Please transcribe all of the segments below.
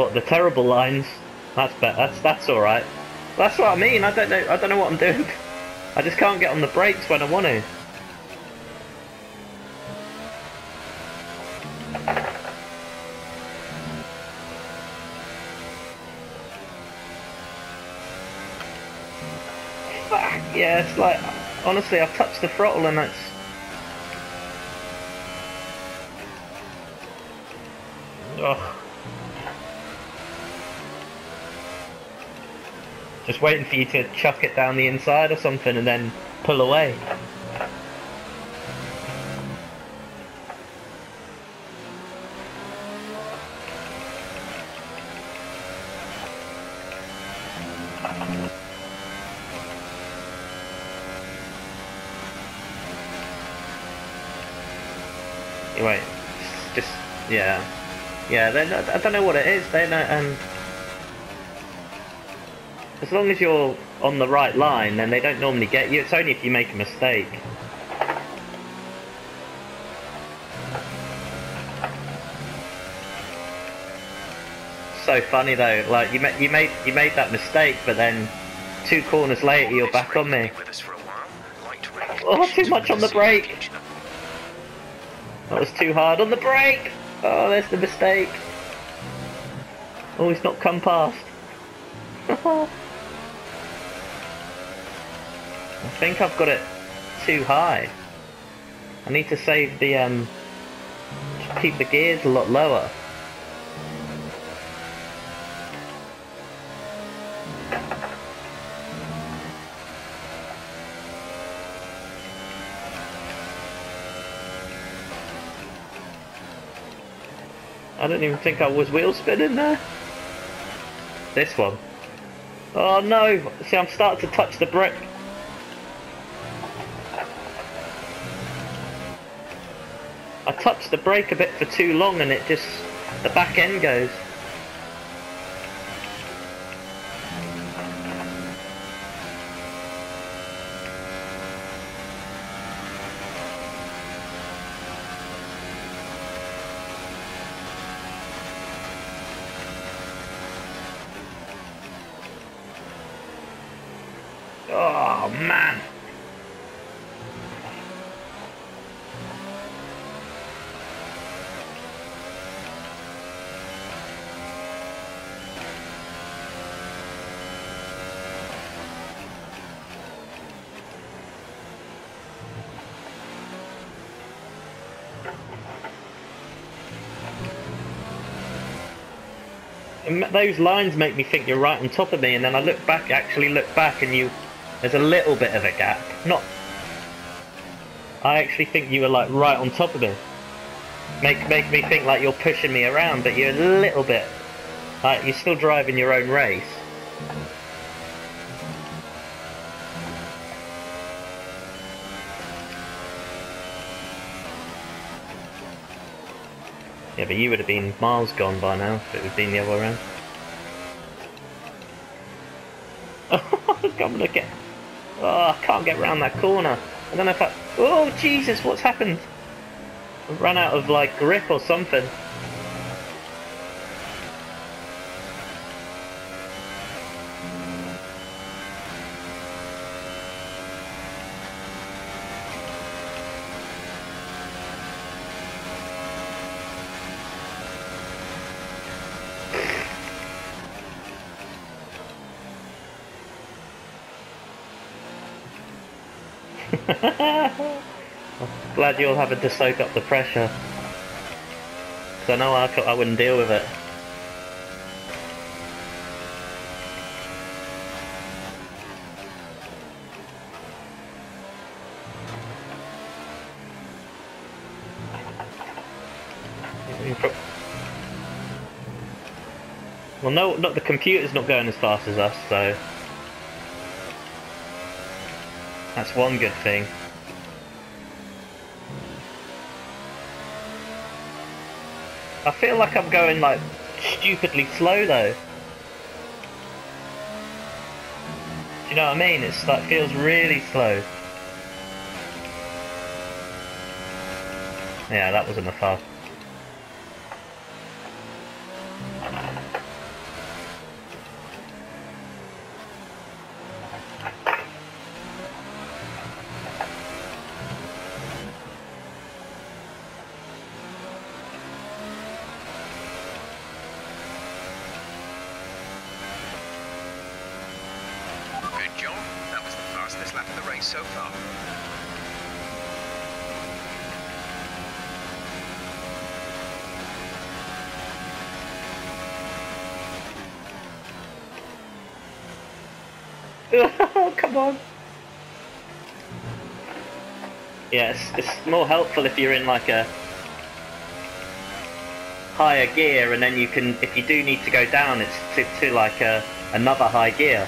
What the terrible lines? That's better. That's that's all right. That's what I mean. I don't know. I don't know what I'm doing. I just can't get on the brakes when I want to. Fuck yeah! It's like honestly, I've touched the throttle and it's. Ugh. Just waiting for you to chuck it down the inside or something and then pull away. Wait, just yeah, yeah. I don't know what it is. They know um. As long as you're on the right line, then they don't normally get you. It's only if you make a mistake. So funny though, like you, ma you made you made that mistake, but then two corners later you're back on me. Oh, too much on the brake. That was too hard on the brake. Oh, there's the mistake. Oh, he's not come past. I think I've got it too high. I need to save the, um, keep the gears a lot lower. I don't even think I was wheel spinning there. This one. Oh no! See, I'm starting to touch the brake. I touched the brake a bit for too long and it just... the back end goes. Oh man! And Those lines make me think you're right on top of me, and then I look back, actually look back, and you, there's a little bit of a gap. Not. I actually think you were like right on top of me. Make make me think like you're pushing me around, but you're a little bit. Like you're still driving your own race. Yeah, but you would have been miles gone by now if it had been the other way around. I'm gonna. Oh, I can't get around that corner. I don't know if I. Oh, Jesus, what's happened? I ran out of like grip or something. Glad you're have it to soak up the pressure. Because I know I, I wouldn't deal with it. Well, no, not the computer's not going as fast as us, so that's one good thing. I feel like I'm going like stupidly slow though. Do you know what I mean? It's like feels really slow. Yeah, that wasn't a fast. the race so far. Oh, come on. Yeah, it's, it's more helpful if you're in like a higher gear and then you can, if you do need to go down, it's to, to like a, another high gear.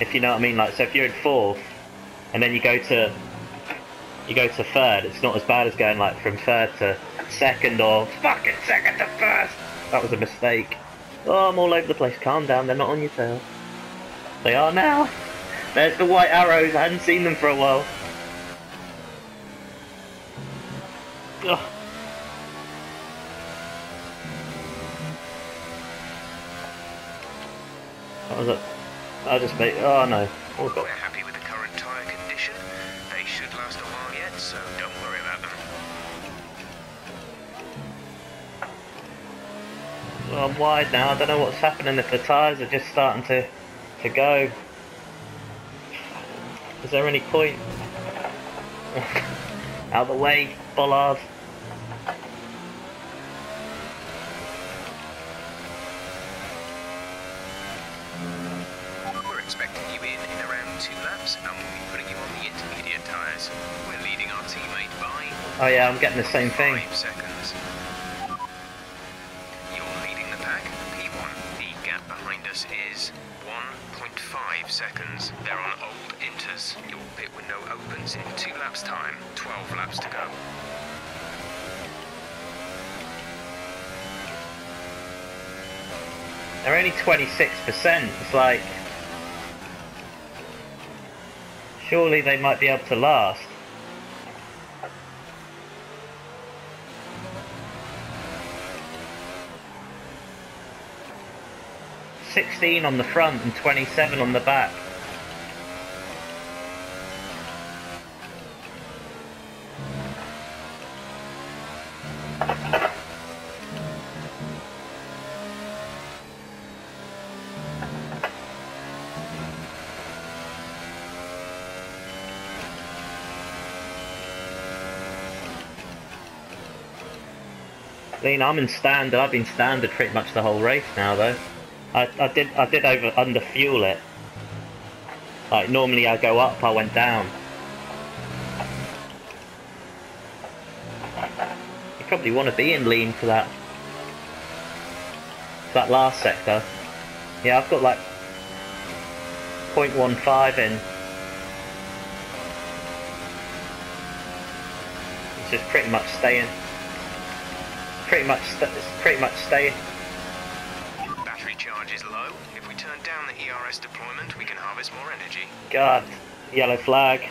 If you know what I mean, like, so if you're in fourth and then you go to, you go to third, it's not as bad as going like from third to second or fucking second to first. That was a mistake. Oh, I'm all over the place. Calm down, they're not on your tail. They are now. There's the white arrows, I hadn't seen them for a while. Ugh. What was it? I just made. Oh no. Oh, We're God. happy with the current tyre condition. They should last a while yet, so don't worry about them. Well, I'm wide now. I don't know what's happening if the tyres are just starting to to go. Is there any point? Out of the way, bollard. We're expecting you in in around two laps, and we'll be putting you on the intermediate tyres. We're leading our teammate by Oh yeah, I'm getting the same thing. seconds. 1.5 seconds. They're on old inters. Your pit window opens in two laps' time. 12 laps to go. They're only 26%. It's like. Surely they might be able to last. Sixteen on the front and twenty-seven on the back. I mean, I'm in standard. I've been standard pretty much the whole race now, though. I, did I did over under fuel it. Like normally I go up, I went down. You probably want to be in lean for that. For that last sector. Yeah, I've got like 0.15 in. It's just pretty much staying. Pretty much, st- pretty much staying. Turn down the ERS deployment, we can harvest more energy. God, yellow flag.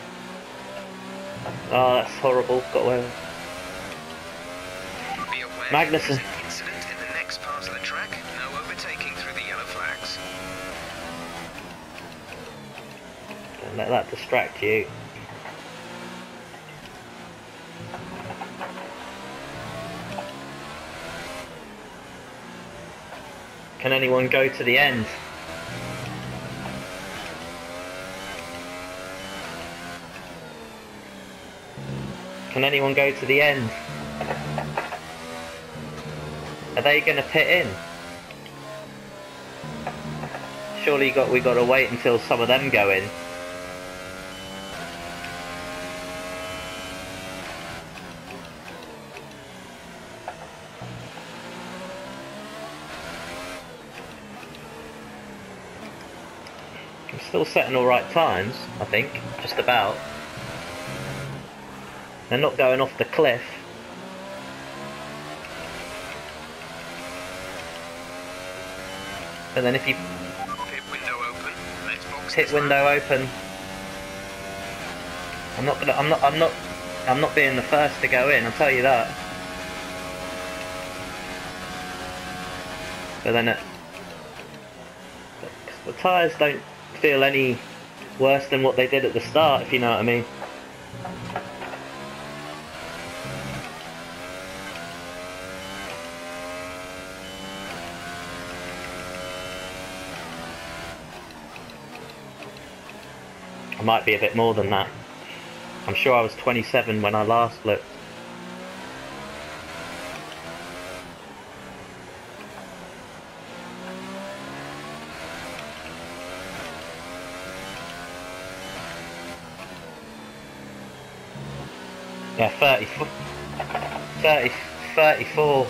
Oh, that's horrible. Got away with it. Be aware Magnussen. there's an incident in the next part of the track. No overtaking through the yellow flags. Don't let that distract you. Can anyone go to the end? Can anyone go to the end? Are they going to pit in? Surely got we got to wait until some of them go in. I'm still setting all right times, I think, just about. They're not going off the cliff. But then if you hit window open. Let's box pit this lap. window open, I'm not gonna, I'm not, I'm not, I'm not being the first to go in. I'll tell you that. But then it, the tyres don't feel any worse than what they did at the start, if you know what I mean. I might be a bit more than that. I'm sure I was 27 when I last looked. Yeah, 34. 30, 34.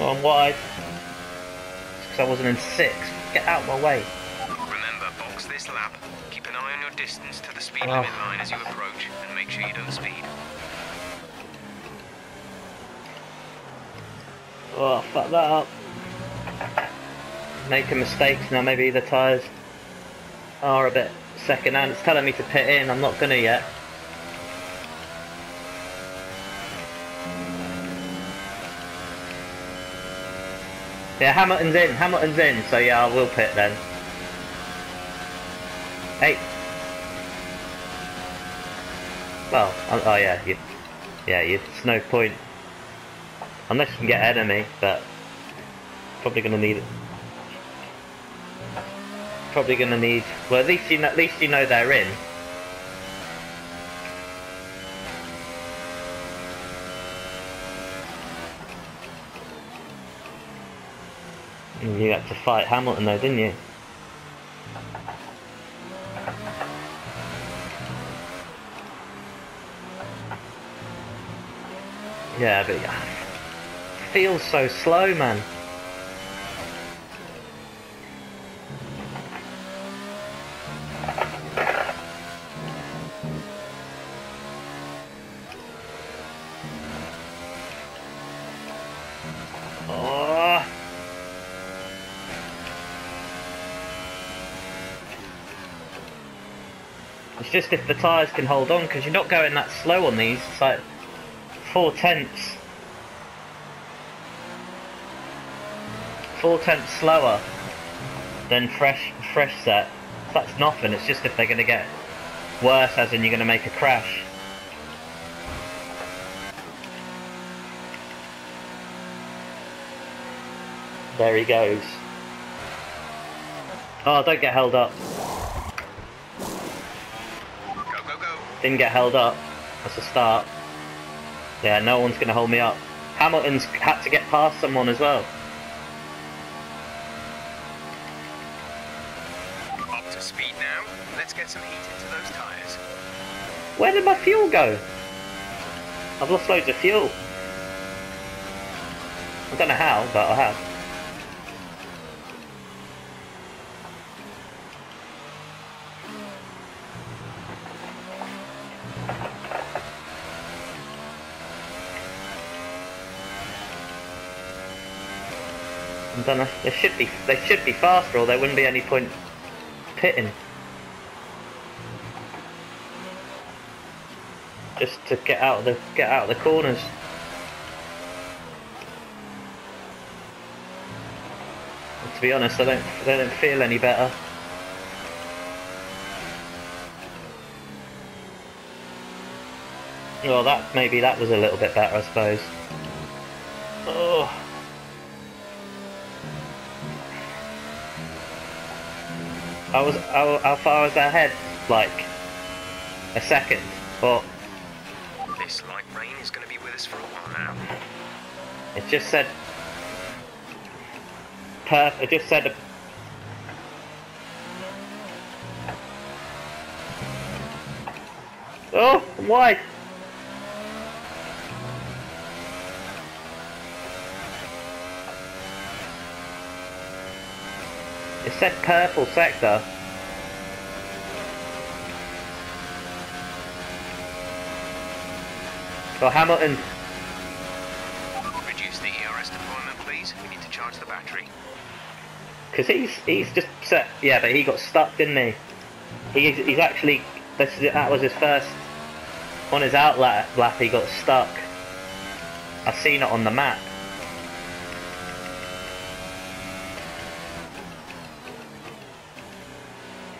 On wide. Because I wasn't in six. Get out of my way. Remember, box this lap. Keep an eye on your distance to the speed Oh. limit line as you approach, and make sure you don't speed. Oh, fuck that up. Making mistakes now, maybe the tyres are a bit second hand. It's telling me to pit in, I'm not gonna yet. Yeah, Hamilton's in, Hamilton's in, so yeah, I will pit then. Hey. Well, oh, oh yeah, you, yeah, you, it's no point. Unless you can get me, but probably gonna need it. Probably gonna need. Well, at least you at least you know they're in. You had to fight Hamilton though, didn't you? Yeah, but feels so slow, man. Just if the tyres can hold on, because you're not going that slow on these. It's like four tenths. Four tenths slower than fresh fresh set. That's nothing. It's just if they're going to get worse, as in you're going to make a crash. There he goes. Oh, don't get held up. Didn't get held up. That's a start. Yeah, no one's going to hold me up. Hamilton's had to get past someone as well. Up to speed now. Let's get some heat into those tyres. Where did my fuel go? I've lost loads of fuel. I don't know how, but I have. I don't know. They should be. They should be faster, or there wouldn't be any point pitting. just to get out of the get out of the corners. And to be honest, I don't I don't feel any better. Well, that maybe that was a little bit better, I suppose. I was how, how far was I ahead? Like a second, but This light rain is going to be with us for a while now. It just said. Perf. It just said. Oh, why? It said purple sector. Well, Hamilton Reduce the ERS deployment, please. We need to charge the battery. Because he's he's just set. Yeah, but he got stuck, didn't he? He's he's actually this that was his first on his outlet lap. He got stuck. I've seen it on the map.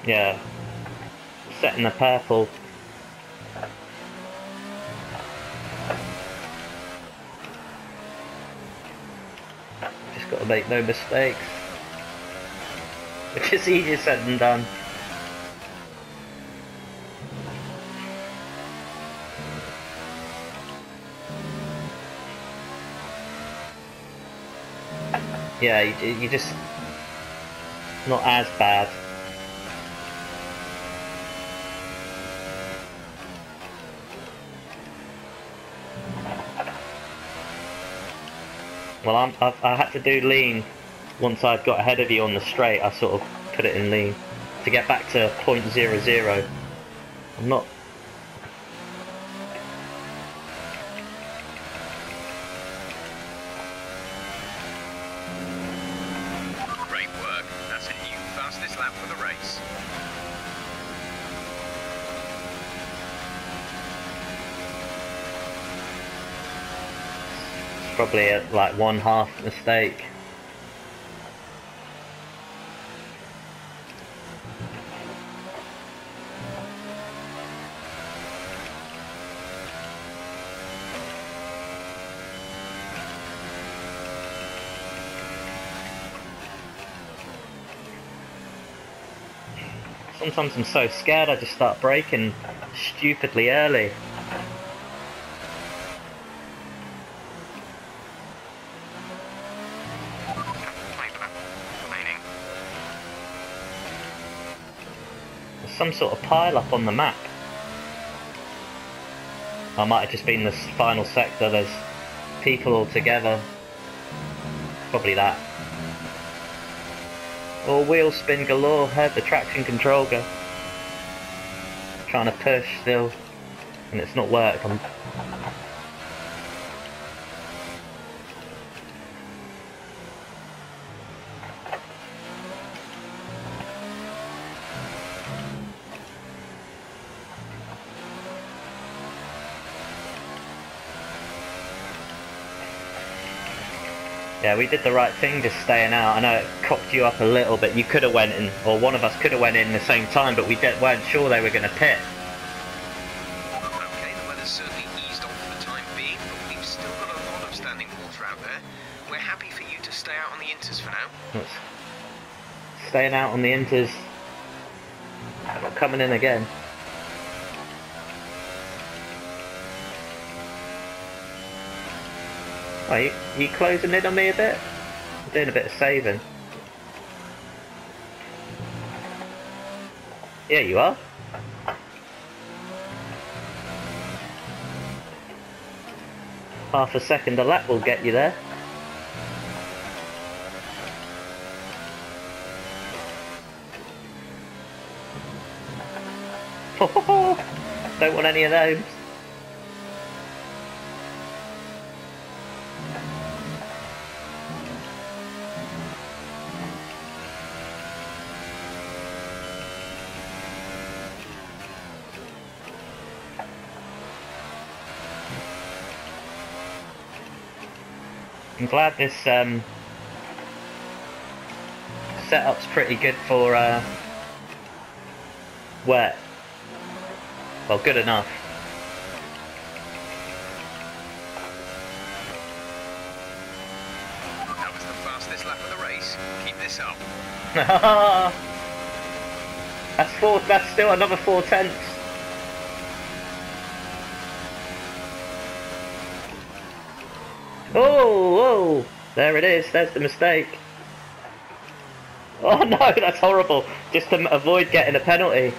Yeah, set in the purple. Just got to make no mistakes. Which is easier said than done. Yeah, you, you just not as bad. Well, I'm, I, I had to do lean once I'd got ahead of you on the straight. I sort of put it in lean to get back to point zero zero. I'm not. Great work. That's a new fastest lap for the race. It's probably a, like one half mistake. Sometimes I'm so scared I just start braking stupidly early. Five lap remaining. There's some sort of pile up on the map. I might have just been this final sector, there's people all together. Probably that. Or wheel spin galore, heard the traction control go. Trying to push still, and it's not worked. Yeah, we did the right thing just staying out. I know it cocked you up a little bit. You could have went in, or one of us could have went in the same time, but we weren't sure they were going to pit. Okay, the weather's certainly eased off for the time being, but we've still got a lot of standing water out there. We're happy for you to stay out on the inters for now. That's staying out on the inters. Not coming in again. Are you, closing in on me a bit? I'm doing a bit of saving. Yeah, you are. Half a second a lap will get you there. Don't want any of those. Glad this um, setup's pretty good for uh, wet. Well, good enough. That was the fastest lap of the race. Keep this up. that's four. That's still another four tenths. Oh, whoa! There it is. There's the mistake. Oh no, that's horrible. Just to avoid getting a penalty.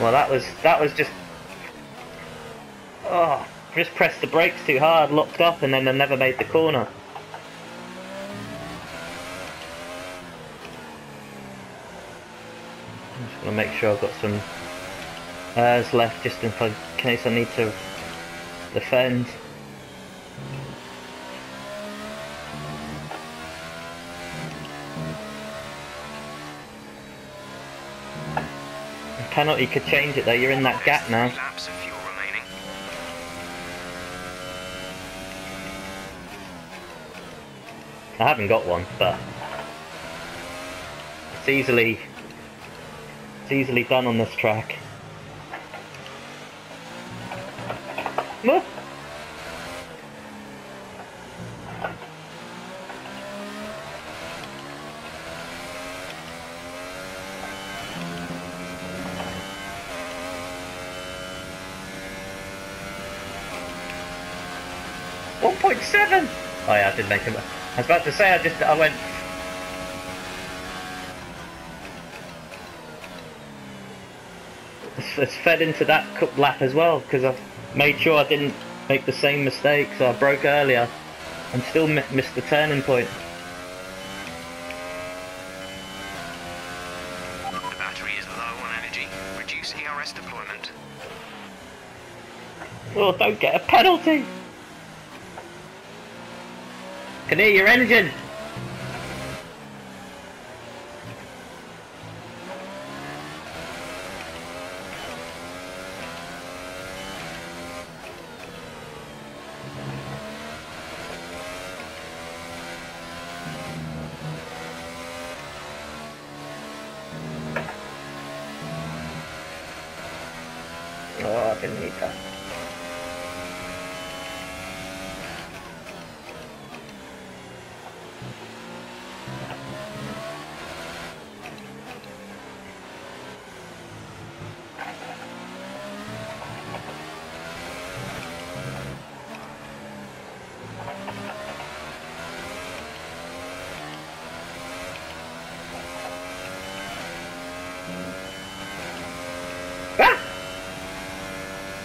Well, that was that was just. Oh, just pressed the brakes too hard, locked up, and then I never made the corner. I'm just gonna make sure I've got some ERS left, just in case I need to defend. Penalty could change it though. You're in that gap now. Three laps of fuel remaining. I haven't got one, but it's easily it's easily done on this track. One point seven. Oh yeah, I did make him. I was about to say I just I went It's, fed into that cup lap as well because I made sure I didn't make the same mistake, so I broke earlier and still mi missed the turning point. The battery is low on energy. Reduce ERS deployment. Oh, don't get a penalty! Can hear your engine!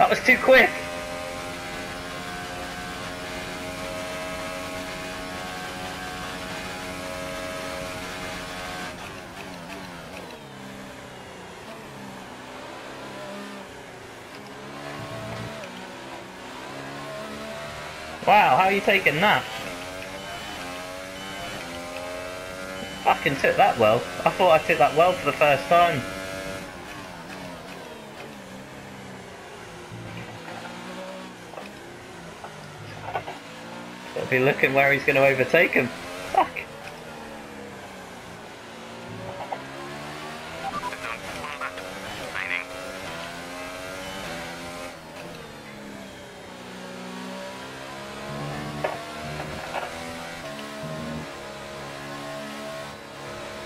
That was too quick. Wow, how are you taking that? Fucking took that well. I thought I took that well for the first time. Be looking where he's going to overtake him. Fuck.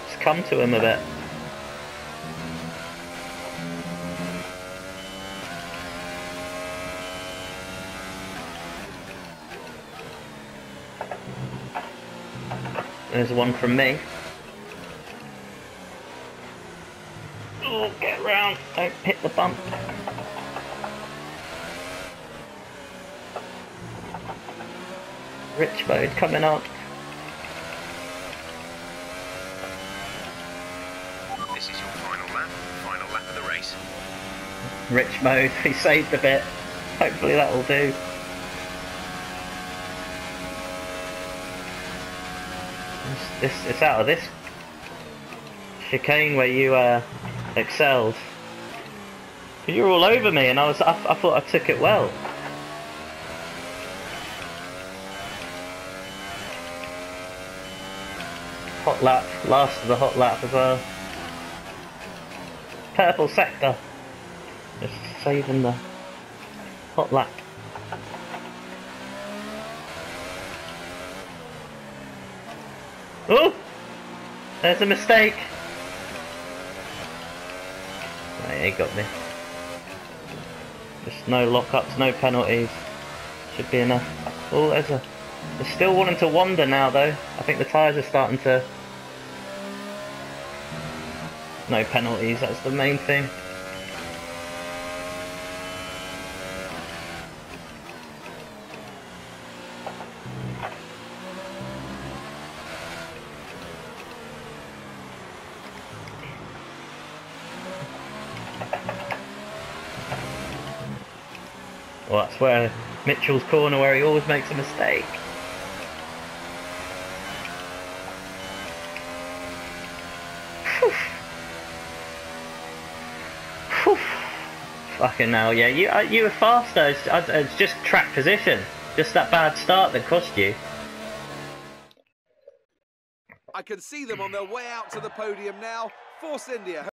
Just come to him a bit. There's one from me. Oh, get round. Don't hit the bump. Rich mode coming up. This is your final lap. Final lap of the race. Rich mode. He saved a bit. Hopefully that will do. It's, this, it's out of this chicane where you uh, excelled. You were all over me, and I was I, I thought I took it well. Hot lap, last of the hot lap as well. Purple sector. Just saving the hot lap. Oh! There's a mistake! Right, he got me. Just no lockups, no penalties. Should be enough. Oh, there's a... They're still wanting to wander now though. I think the tyres are starting to... No penalties, that's the main thing. Where Mitchell's corner where he always makes a mistake. Fucking hell, yeah, you uh, you were faster. It's, uh, it's just track position. Just that bad start that cost you. I can see them on their way out to the podium now. Force India